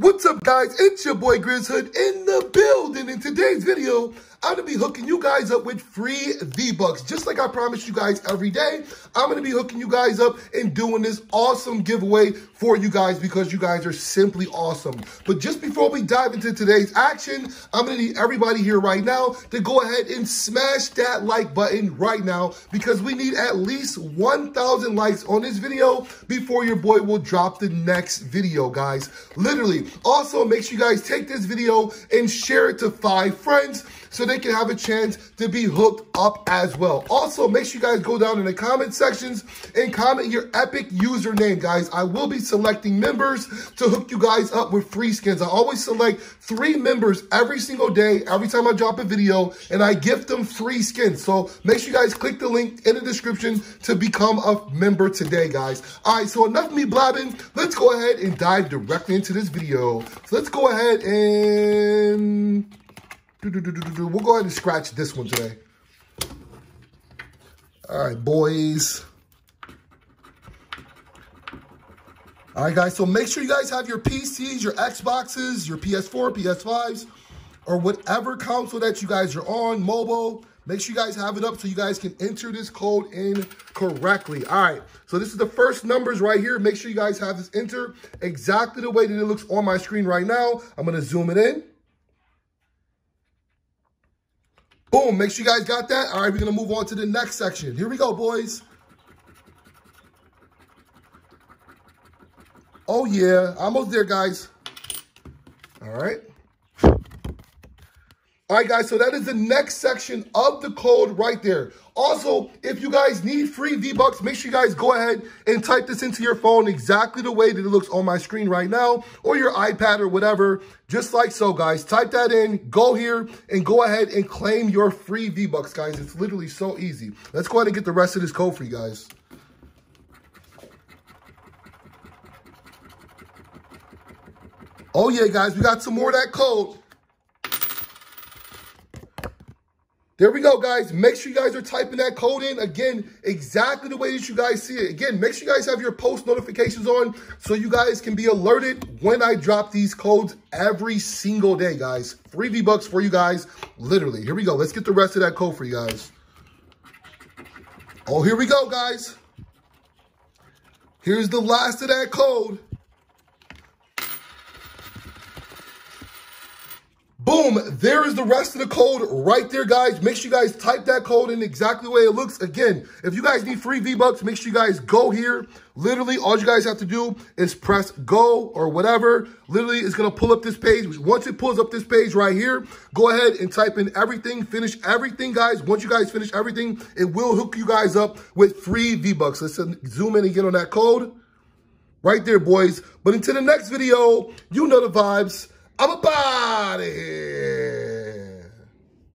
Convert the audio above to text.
What's up guys, it's your boy Grizz Hood in the building. In today's video, I'm going to be hooking you guys up with free V-Bucks. Just like I promised you guys every day, I'm going to be hooking you guys up and doing this awesome giveaway for you guys because you guys are simply awesome. But just before we dive into today's action, I'm going to need everybody here right now to go ahead and smash that like button right now because we need at least 1,000 likes on this video before your boy will drop the next video, guys. Literally, also, make sure you guys take this video and share it to five friends so they can have a chance to be hooked up as well. Also, make sure you guys go down in the comment sections and comment your epic username, guys. I will be selecting members to hook you guys up with free skins. I always select three members every single day, every time I drop a video, and I gift them free skins. So make sure you guys click the link in the description to become a member today, guys. All right, so enough of me blabbing. Let's go ahead and dive directly into this video. So let's go ahead and... We'll go ahead and scratch this one today. All right, boys. All right, guys, so make sure you guys have your PCs, your Xboxes, your PS4, PS5s, or whatever console that you guys are on, mobile. Make sure you guys have it up so you guys can enter this code in correctly. All right, so this is the first numbers right here. Make sure you guys have this enter exactly the way that it looks on my screen right now. I'm going to zoom it in. Boom, make sure you guys got that. All right, we're to move on to the next section. Here we go, boys. Oh, yeah. Almost there, guys. All right. All right, guys, so that is the next section of the code right there. Also, if you guys need free V-Bucks, make sure you guys go ahead and type this into your phone exactly the way that it looks on my screen right now, or your iPad or whatever, just like so, guys. Type that in, go here, and go ahead and claim your free V-Bucks, guys. It's literally so easy. Let's go ahead and get the rest of this code for you guys. Oh, yeah, guys, we got some more of that code. There we go, guys. Make sure you guys are typing that code in. Again, exactly the way that you guys see it. Again, make sure you guys have your post notifications on so you guys can be alerted when I drop these codes every single day, guys. Free V-Bucks for you guys, literally. Here we go. Let's get the rest of that code for you guys. Oh, here we go, guys. Here's the last of that code. Boom, there is the rest of the code right there, guys. Make sure you guys type that code in exactly the way it looks. Again, if you guys need free V-Bucks, make sure you guys go here. Literally, all you guys have to do is press go or whatever. Literally, it's going to pull up this page. Once it pulls up this page right here, go ahead and type in everything. Finish everything, guys. Once you guys finish everything, it will hook you guys up with free V-Bucks. Let's zoom in again on that code. Right there, boys. But until the next video, you know the vibes. I'm about here.